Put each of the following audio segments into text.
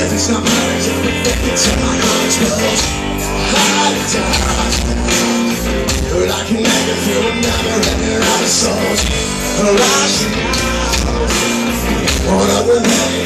If it's not mine, I'm affected till my heart explodes. Heart attacks. But I can make it a never ending out of souls. Rushing out. One of the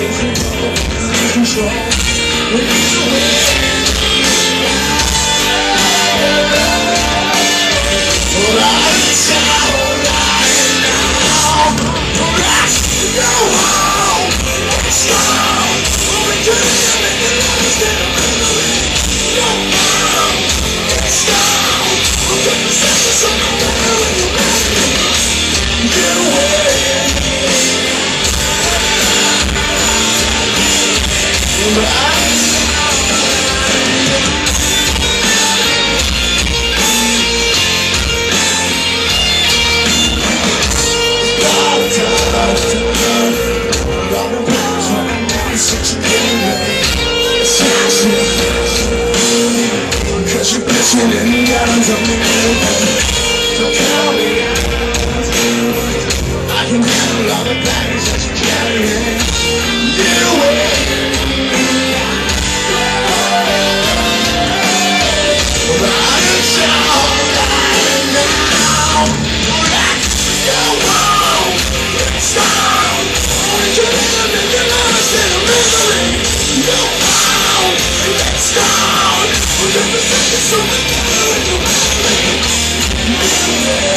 Right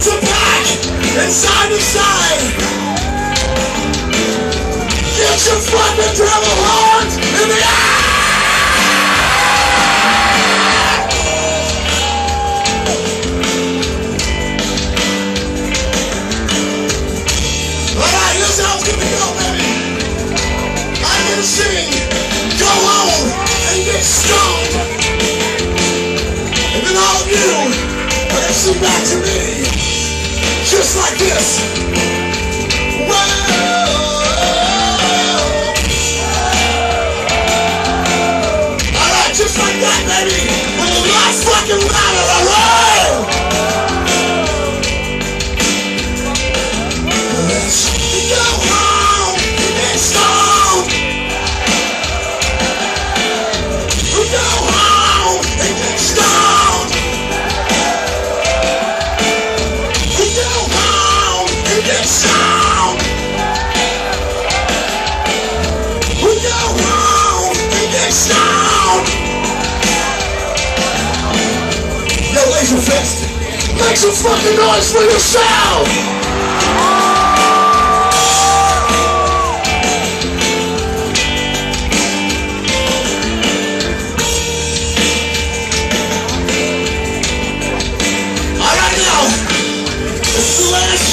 to back and side to side. Get your fucking devil horns in the gonna sing, go and get. And then all of you back to me. Just like that, baby. With the last fucking ladder, alright? Let's Yo, Lazerfest, make some fucking noise for yourself.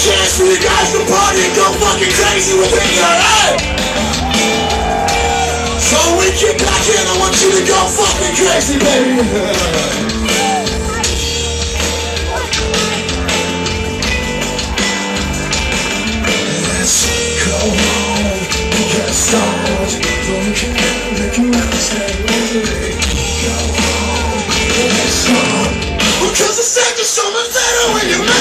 Chance for you guys to party and go fucking crazy with me, alright? So when we get back in, I want you to go fucking crazy, baby. when at